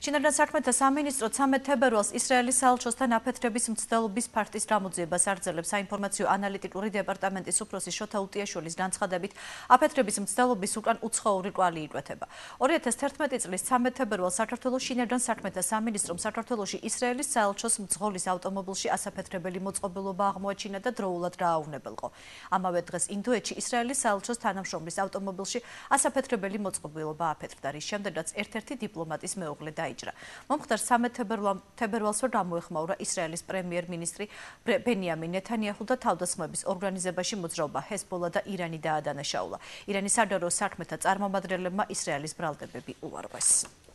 ჩინეთთან საქმეთა სამინისტრო 13 თებერვალს ისრაელის საელჩოსთან აფეთრების მცდელობის ფაქტის გამოძიებას არძელებს. საინფორმაციო ანალიტიკური დეპარტამენტის უფროსი შოთა უტიაშვილის განცხადებით აფეთრების მცდელობის უკან უცხოური კვალი იკვეთება. 2011 წლის 13 თებერვალს საქართველოს ჩინეთთან საქმეთა სამინისტრომ საქართველოში ისრაელის საელჩოს მძღოლის ავტომობილში ასაფეთრებელი მოწყობილობა აღმოაჩინა და დროულად დააუნებელყო ამავე დღეს ინდოეთში ისრაელის საელჩოს თანამშრომლის ავტომობილში ასაფეთრებელი მოწყობილობა აფეთრდა რის შემდეგაც ერთ-ერთი დიპლომატის მეუღლე და დაიჭრა. მომხდარ 13 თებერვალს ვერ გამოეხმაურა ისრაელის პრემიერ-მინისტრი ბენიამინ ნეთანიაჰუ და თავდასხმების ორგანიზებაში მოძრაობა ჰესბოლა და ირანი დაადანაშაულა. ირანის სადარო საქმეთა წარმომადგენლებმა ისრაელის ბრალდებები უარყვეს.